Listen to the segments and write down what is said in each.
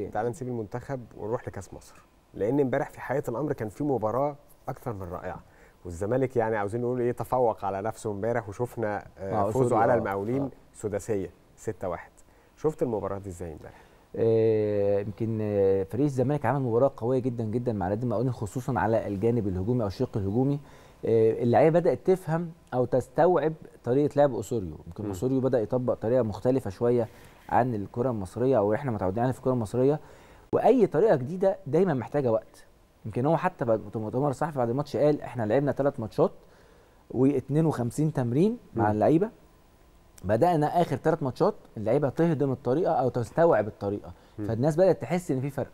يعني. تعال نسيب المنتخب ونروح لكاس مصر. لأن امبارح في حقيقه الأمر كان في مباراة أكثر من رائعة. والزمالك يعني عاوزين نقول إيه تفوق على نفسه امبارح وشفنا آه فوزه على المقاولين آه. سداسيه 6-1 شفت المباراة دي إزاي امبارح؟ يمكن آه فريق الزمالك عمل مباراة قوية جدا جدا مع نادي المقاولين خصوصا على الجانب الهجومي أو الشق الهجومي. آه اللعيبة بدأت تفهم أو تستوعب طريقة لعب اسوريو يمكن اسوريو بدأ يطبق طريقة مختلفة شوية عن الكرة المصرية أو إحنا متعودين عليها في الكرة المصرية. وأي طريقة جديدة دايما محتاجة وقت. يمكن هو حتى بعد مؤتمر الصحفي بعد الماتش قال إحنا لعبنا ثلاث ماتشات و52 تمرين مع اللعيبة. بدأنا آخر ثلاث ماتشات اللعيبة تهضم الطريقة أو تستوعب الطريقة. م. فالناس بدأت تحس إن في فرق.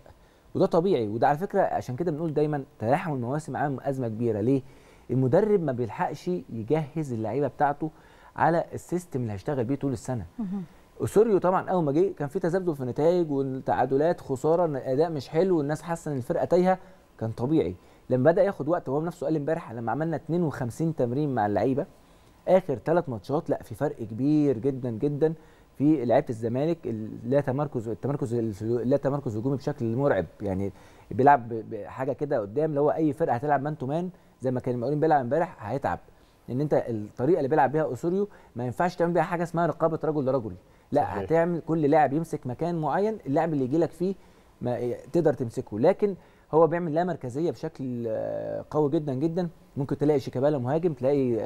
وده طبيعي. وده على فكرة عشان كده بنقول دايما تلاحم المواسم عامل أزمة كبيرة. ليه؟ المدرب ما بيلحقش يجهز اللعيبة بتاعته على ال system اللي هيشتغل بيه طول السنة. اسوريو طبعا أول ما جه كان في تذبذب في النتائج والتعادلات خسارة إن الأداء مش حلو والناس حاسة إن الفرقة تايهة كان طبيعي. لما بدأ ياخد وقت هو نفسه قال امبارح لما عملنا 52 تمرين مع اللعيبة آخر ثلاث ماتشات لأ في فرق كبير جدا جدا في لعيبة الزمالك لا تمركز التمركز لا تمركز هجومي بشكل مرعب. يعني بيلعب بحاجه كده قدام اللي هو أي فرقة هتلعب man to man زي ما كان المقاولين بيلعب امبارح هيتعب. لأن أنت الطريقة اللي بيلعب بيها أسوريو ما ينفعش تعمل بيها حاجة اسمها رقابة رجل لرجل. لا. هتعمل كل لاعب يمسك مكان معين اللاعب اللي يجي لك فيه ما تقدر تمسكه. لكن هو بيعمل لا مركزية بشكل قوي جدا جدا. ممكن تلاقي شيكابالا مهاجم تلاقي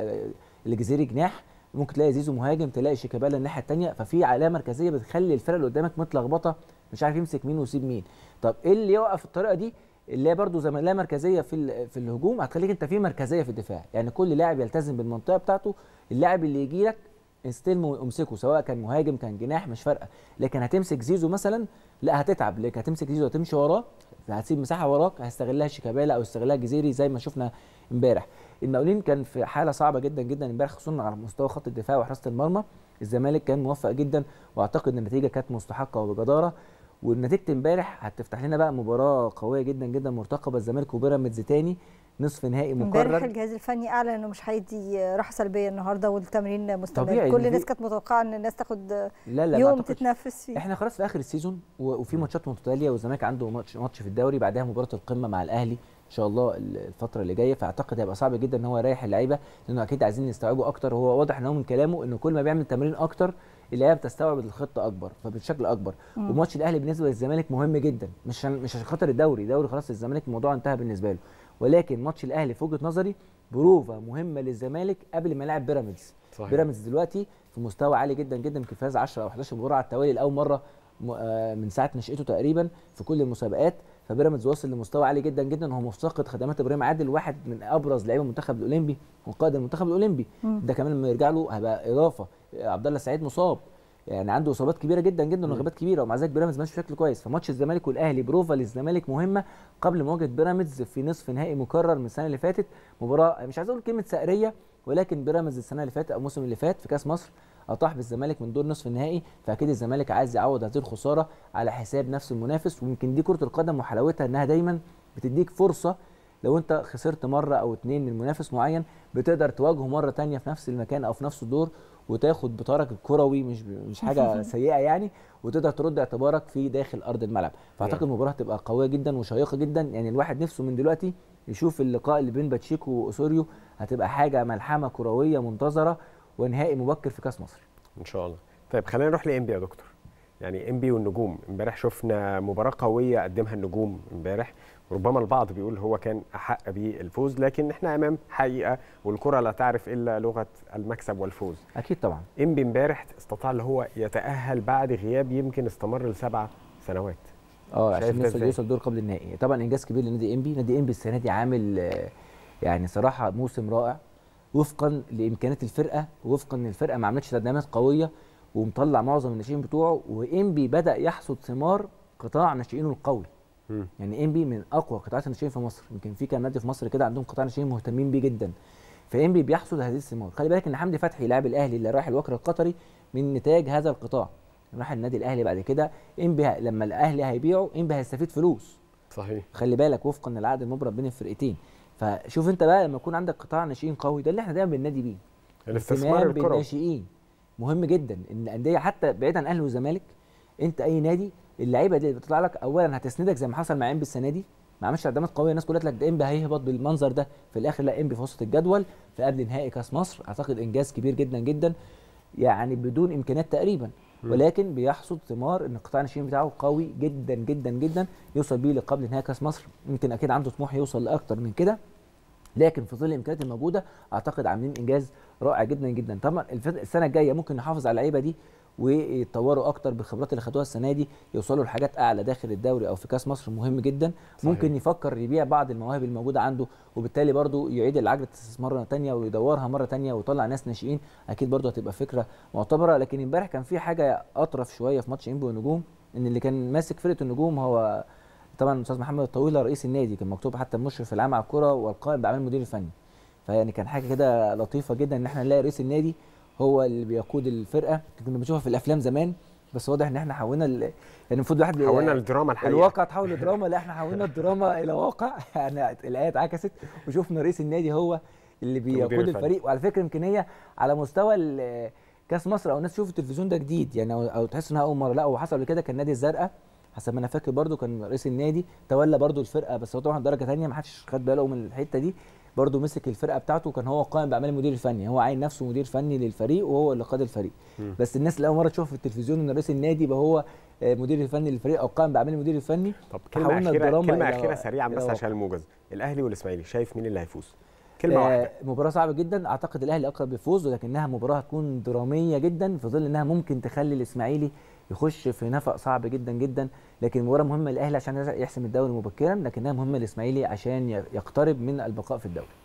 الجزيري جناح. ممكن تلاقي زيزو مهاجم تلاقي شيكابالا الناحية الثانية ففي علامة مركزية بتخلي الفرقه اللي قدامك متلخبطة مش عارف يمسك مين ويسيب مين. طب إيه اللي يوقف الطريقة دي؟ اللي هي برده زي ما لا مركزية في في الهجوم. هتخليك أنت في مركزية في الدفاع. يعني كل لاعب يلتزم بالمنطقة بتاعته. اللاعب اللي يجي لك استلمه وامسكه سواء كان مهاجم كان جناح مش فارقة. لكن هتمسك زيزو مثلا لا هتتعب. لك هتمسك زيزو هتمشي وراه هتسيب مساحة وراك هيستغلها شيكابالا أو يستغلها جزيري زي ما شفنا امبارح. المقاولين كان في حالة صعبة جدا جدا امبارح خصوصا على مستوى خط الدفاع وحراسة المرمى. الزمالك كان موفق جدا وأعتقد إن النتيجة كانت مستحقة وبجدارة. ونتيجه امبارح هتفتح لنا بقى مباراة قوية جدا جدا مرتقبة الزمالك وبيراميدز تاني. نصف نهائي مكرر امبارح الجهاز الفني أعلن إنه مش هيدي راحة سلبية النهارده والتمرين مستمر. كل الناس كانت متوقعة إن الناس تاخد لا لا يوم تتنفس فيه. إحنا خلاص في آخر السيزون وفي ماتشات متتالية والزمالك عنده ماتش ماتش في الدوري بعدها مباراة القمة مع الأهلي إن شاء الله الفترة اللي جاية. فأعتقد هيبقى صعب جدا إن هو يريح اللعيبة لأنه أكيد عايزين يستوعبوا أكتر. وهو واضح إن هو من كلامه إنه كل ما بيعمل تمرين أكتر اللعيبه بتستوعب الخطة أكبر فبشكل أكبر. مم. وماتش الأهلي بالنسبة للزمالك مهم جدا مش عشان مش عشان خاطر الدوري الدوري خلاص الزمالك الموضوع انتهى بالنسبة له. ولكن ماتش الأهلي في وجهة نظري بروفة مهمة للزمالك قبل ما يلعب بيراميدز. بيراميدز دلوقتي في مستوى عالي جدا جدا يمكن فاز 10 أو 11 مباراه على التوالي لأول مرة من ساعة نشأته تقريبا في كل المسابقات فبيراميدز وصل لمستوى عالي جدا جدا وهو مفتقد خدمات إبراهيم عادل واحد من أبرز لعيبة المنتخب الأولمبي وقائد المنتخب الأولمبي. م. ده كمان لما يرجع له هيبقى إضافة. عبد الله السعيد مصاب. يعني عنده إصابات كبيرة جدا جدا ورغبات كبيرة ومع ذلك بيراميدز ماشي بشكل كويس. فماتش الزمالك والأهلي بروفا للزمالك مهمة قبل مواجهه بيراميدز في نصف نهائي مكرر من السنة اللي فاتت. مباراة مش عايز أقول كلمه سائرية ولكن بيراميدز السنة اللي فاتت أو الموسم اللي فات في كأس مصر أطاح بالزمالك من دور نصف النهائي فأكيد الزمالك عايز يعوض هذه الخسارة على حساب نفس المنافس ويمكن دي كرة القدم وحلاوتها إنها دايما بتديك فرصة لو أنت خسرت مرة أو اتنين من منافس معين بتقدر تواجهه مرة تانية في نفس المكان أو في نفس الدور وتاخد بطارك الكروي مش مش حاجة سيئة يعني وتقدر ترد اعتبارك في داخل أرض الملعب. فأعتقد المباراة هتبقى قوية جدا وشيقة جدا. يعني الواحد نفسه من دلوقتي يشوف اللقاء اللي بين باتشيكو وأوسوريو هتبقى حاجة ملحمة كروية منتظرة ونهائي مبكر في كأس مصر. إن شاء الله. طيب خلينا نروح لانبي يا دكتور؟ يعني إنبي والنجوم. إمبارح شفنا مباراة قوية قدمها النجوم إمبارح. ربما البعض بيقول هو كان أحق بالفوز لكن إحنا أمام حقيقة والكرة لا تعرف إلا لغة المكسب والفوز. أكيد طبعا. إنبي إمبارح استطاع اللي هو يتأهل بعد غياب يمكن استمر لسبع سنوات. آه عشان يوصل يوصل دور قبل النهائي. طبعا إنجاز كبير لنادي إنبي. نادي إنبي السنة دي عامل يعني صراحة موسم رائع. وفقا لإمكانيات الفرقة وفقا إن الفرقة ما عملتش تدعيمات قوية ومطلع معظم الناشئين بتوعه وإنبي بدأ يحصد ثمار قطاع ناشئينه القوي. م. يعني إنبي من أقوى قطاعات الناشئين في مصر. يمكن في كام نادي في مصر كده عندهم قطاع ناشئين مهتمين بيه جدا. فإنبي بيحصد هذه الثمار. خلي بالك إن حمدي فتحي لاعب الأهلي اللي راح الوكر القطري من نتاج هذا القطاع. راح النادي الأهلي بعد كده. إنبي لما الأهلي هيبيعه إنبي هيستفيد فلوس. صحيح. خلي بالك وفقا للعقد المبرم بين الفرقتين. فشوف انت بقى لما يكون عندك قطاع ناشئين قوي ده اللي إحنا دايما بننادي بيه. الاستثمار بالناشئين. مهم جدا إن الأندية حتى بعيد عن الاهلي والزمالك أنت أي نادي اللعيبة دي اللي بتطلع لك اولا هتسندك زي ما حصل مع إنبي السنة دي. ما عملش اقدامات قويه الناس كلها قالت لك ده إنبي هيهبط بالمنظر ده. في الآخر لا إنبي في وسط الجدول في قبل نهائي كأس مصر. أعتقد إنجاز كبير جدا جدا يعني بدون إمكانيات تقريبا. ولكن بيحصد ثمار إن قطاع الناشئين بتاعه قوي جدا جدا جدا يوصل بيه لقبل نهائي كأس مصر. يمكن أكيد عنده طموح يوصل لأكتر من كده. لكن في ظل الإمكانيات الموجودة أعتقد عاملين إنجاز رائع جدا جدا. طبعا السنة الجاية ممكن نحافظ على اللعيبة دي ويتطوروا أكتر بالخبرات اللي خدوها السنة دي يوصلوا لحاجات أعلى داخل الدوري أو في كأس مصر مهم جدا. صحيح. ممكن يفكر يبيع بعض المواهب الموجودة عنده وبالتالي برضو يعيد العجلة مرة ثانية ويدورها مرة ثانية ويطلع ناس ناشئين. أكيد برضو هتبقى فكرة معتبرة. لكن امبارح كان في حاجة أطرف شوية في ماتش انبي والنجوم إن اللي كان ماسك فرقة النجوم هو طبعا الأستاذ محمد الطويله رئيس النادي كان مكتوب حتى المشرف العام على الكره والقائم بأعمال المدير الفني. فيعني كان حاجة كده لطيفة جدا إن إحنا نلاقي رئيس النادي هو اللي بيقود الفرقة. كنا بنشوفها في الأفلام زمان بس واضح إن إحنا حولنا ال... يعني المفروض الواحد حولنا الدراما الحقيقة. الواقع تحول لدراما. لا إحنا حولنا الدراما إلى واقع. يعني الآية اتعكست وشفنا رئيس النادي هو اللي بيقود الفريق. وعلى فكرة يمكن هي على مستوى كأس مصر أو الناس تشوف التلفزيون ده جديد. يعني أو, تحس إنها أول مرة. لا هو حصل قبل كده كان نادي الزرقاء. حسب ما أنا فاكر برده كان رئيس النادي تولى برده الفرقة بس هو طبعا درجة ثانية ما حدش خد باله من الحتة دي. برضه مسك الفرقة بتاعته وكان هو قائم بأعمال المدير الفني. هو عين نفسه مدير فني للفريق وهو اللي قاد الفريق. م. بس الناس اللي أول مرة تشوف في التلفزيون إن رئيس النادي يبقى هو مدير الفني للفريق أو قائم بأعمال المدير الفني طب كلمة اخيره كلمة أخيرة سريعه بس عشان الموجز. الأهلي والإسماعيلي شايف مين اللي هيفوز؟ كلمة آه واحدة. مباراة صعبة جدا. أعتقد الأهلي اقرب للفوز ولكنها مباراة هتكون درامية جدا في ظل إنها ممكن تخلي الإسماعيلي يخش في نفق صعب جدا جدا. لكن مباراة مهمة للأهلي عشان يحسم الدوري مبكرا لكنها مهمة للاسماعيلي عشان يقترب من البقاء في الدوري.